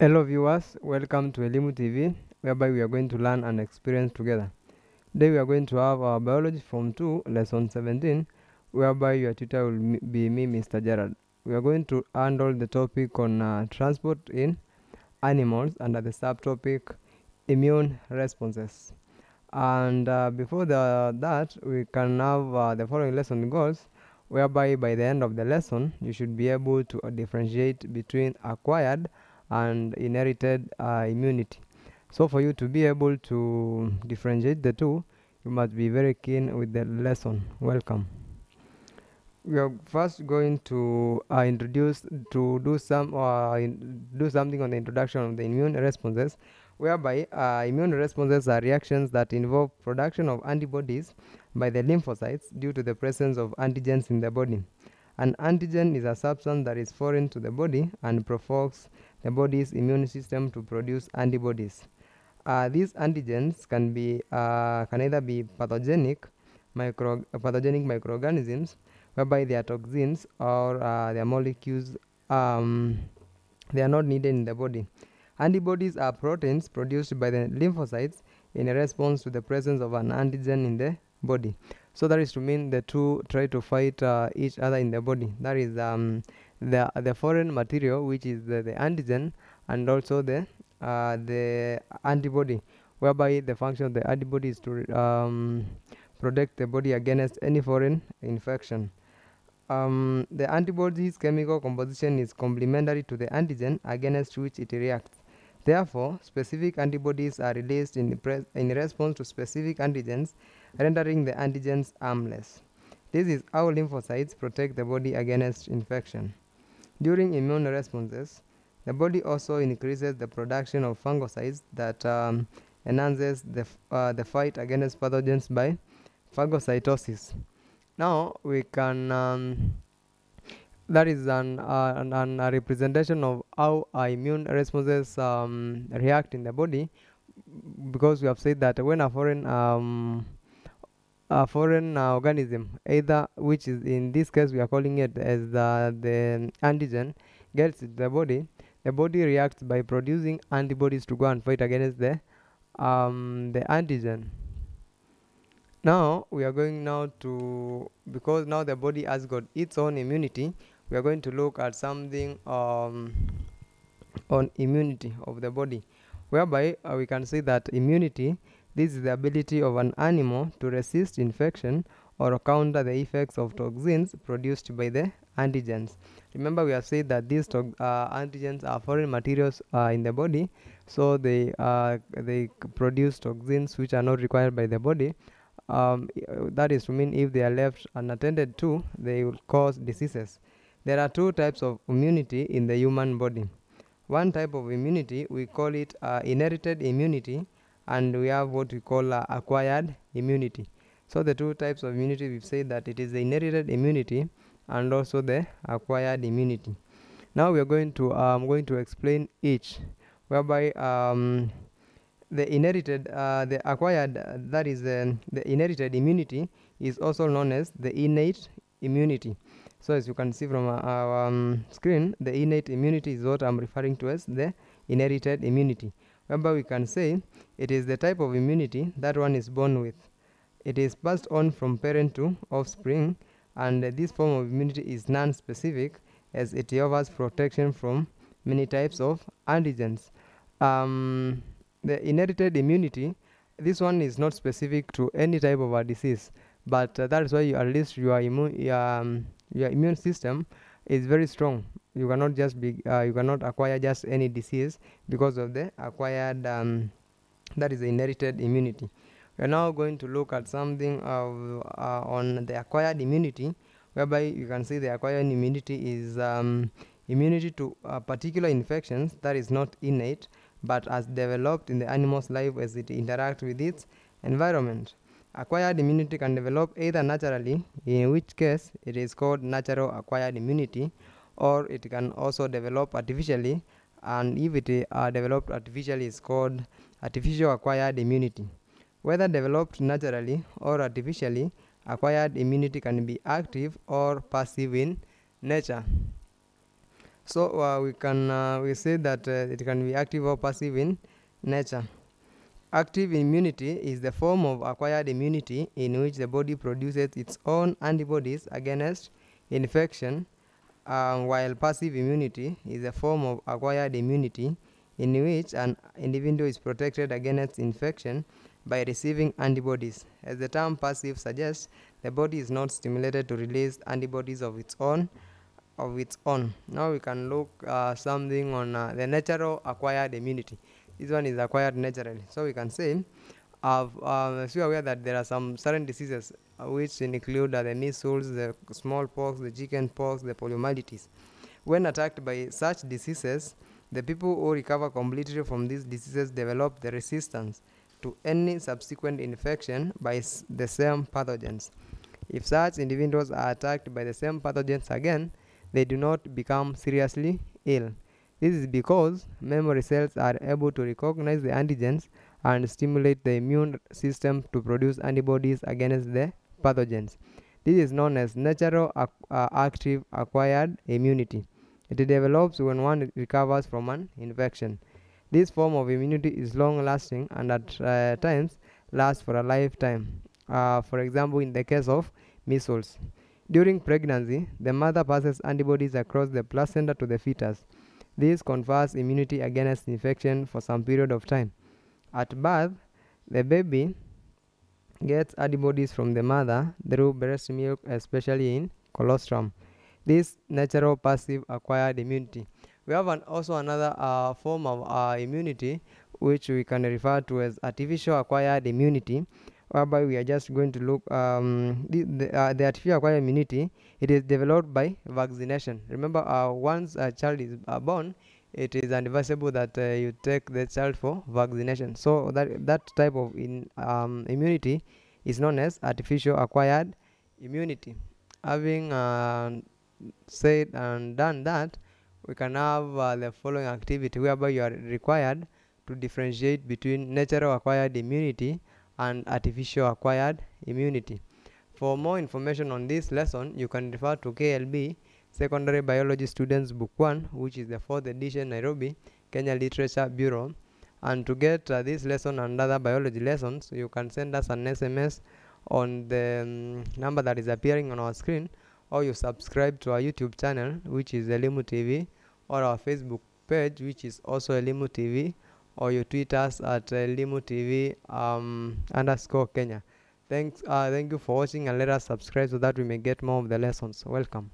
Hello viewers, welcome to Elimu TV whereby we are going to learn and experience together. Today we are going to have our biology form 2 lesson 17 whereby your tutor will be me Mr. Gerard. We are going to handle the topic on uh, transport in animals under the subtopic immune responses. And uh, before the, that we can have uh, the following lesson goals whereby by the end of the lesson you should be able to differentiate between acquired and inherited uh, immunity. So, for you to be able to differentiate the two, you must be very keen with the lesson. Welcome. We are first going to uh, introduce to do some uh, do something on the introduction of the immune responses, whereby uh, immune responses are reactions that involve production of antibodies by the lymphocytes due to the presence of antigens in the body. An antigen is a substance that is foreign to the body and provokes the body's immune system to produce antibodies. Uh, these antigens can be uh, can either be pathogenic micro pathogenic microorganisms, whereby they are toxins or uh, their molecules um, they are not needed in the body. Antibodies are proteins produced by the lymphocytes in response to the presence of an antigen in the body. So that is to mean the two try to fight uh, each other in the body. That is um, the the foreign material which is the, the antigen and also the uh, the antibody whereby the function of the antibody is to um, protect the body against any foreign infection um, the antibody's chemical composition is complementary to the antigen against which it reacts therefore specific antibodies are released in, in response to specific antigens rendering the antigens harmless this is how lymphocytes protect the body against infection during immune responses, the body also increases the production of phagocytes that um, enhances the, uh, the fight against pathogens by phagocytosis. Now we can um, that is an, uh, an, an a representation of how our immune responses um, react in the body because we have said that when a foreign um, a foreign uh, organism either which is in this case we are calling it as the, the antigen gets the body the body reacts by producing antibodies to go and fight against the um, the antigen. Now we are going now to because now the body has got its own immunity we are going to look at something um, on immunity of the body whereby uh, we can see that immunity this is the ability of an animal to resist infection or counter the effects of toxins produced by the antigens. Remember, we have said that these uh, antigens are foreign materials uh, in the body, so they uh, they produce toxins which are not required by the body. Um, that is to mean if they are left unattended to, they will cause diseases. There are two types of immunity in the human body. One type of immunity we call it uh, inherited immunity and we have what we call uh, acquired immunity. So the two types of immunity we've said that it is the inherited immunity and also the acquired immunity. Now we are going to um, going to explain each whereby um, the inherited uh, the acquired uh, that is um, the inherited immunity is also known as the innate immunity so as you can see from our um, screen the innate immunity is what i'm referring to as the inherited immunity whereby we can say it is the type of immunity that one is born with. It is passed on from parent to offspring, and uh, this form of immunity is non specific as it offers protection from many types of antigens. Um, the inherited immunity, this one is not specific to any type of a disease, but uh, that is why you, at least your immune, your, um, your immune system is very strong. You cannot just be, uh, you cannot acquire just any disease because of the acquired um, that is the inherited immunity we are now going to look at something of, uh, on the acquired immunity whereby you can see the acquired immunity is um, immunity to uh, particular infections that is not innate but as developed in the animal's life as it interacts with its environment acquired immunity can develop either naturally in which case it is called natural acquired immunity or it can also develop artificially and if it developed artificially it's called artificial acquired immunity whether developed naturally or artificially acquired immunity can be active or passive in nature So uh, we can uh, we say that uh, it can be active or passive in nature. Active immunity is the form of acquired immunity in which the body produces its own antibodies against infection, um, while passive immunity is a form of acquired immunity in which an individual is protected against infection by receiving antibodies. As the term passive suggests, the body is not stimulated to release antibodies of its own of its own. Now we can look uh, something on uh, the natural acquired immunity. This one is acquired naturally. So we can say, uh, uh, so aware that there are some certain diseases uh, which include uh, the measles, the smallpox, the chickenpox, the poliomyelitis. When attacked by such diseases, the people who recover completely from these diseases develop the resistance to any subsequent infection by the same pathogens. If such individuals are attacked by the same pathogens again, they do not become seriously ill. This is because memory cells are able to recognize the antigens and stimulate the immune system to produce antibodies against the pathogens. This is known as natural ac- uh, active acquired immunity. It develops when one recovers from an infection. This form of immunity is long lasting and at uh, times lasts for a lifetime. Uh, for example, in the case of measles. During pregnancy, the mother passes antibodies across the placenta to the fetus. This confers immunity against infection for some period of time. At birth, the baby gets antibodies from the mother through breast milk, especially in colostrum. This natural passive acquired immunity. We have an, also another uh, form of uh, immunity which we can refer to as artificial acquired immunity, whereby we are just going to look um, the, the, uh, the artificial acquired immunity. It is developed by vaccination. Remember, uh, once a child is uh, born, it is advisable that uh, you take the child for vaccination. So that that type of in, um, immunity is known as artificial acquired immunity. Having uh, said and done that, we can have uh, the following activity whereby you are required to differentiate between natural acquired immunity and artificial acquired immunity. For more information on this lesson, you can refer to KLB Secondary Biology Students Book 1, which is the fourth edition Nairobi Kenya Literature Bureau. And to get uh, this lesson and other biology lessons, you can send us an SMS on the um, number that is appearing on our screen, or you subscribe to our YouTube channel, which is Elimu TV, or our Facebook page, which is also Elimu TV, or you tweet us at limu TV um, underscore Kenya. Thanks, uh, thank you for watching, and let us subscribe so that we may get more of the lessons. Welcome.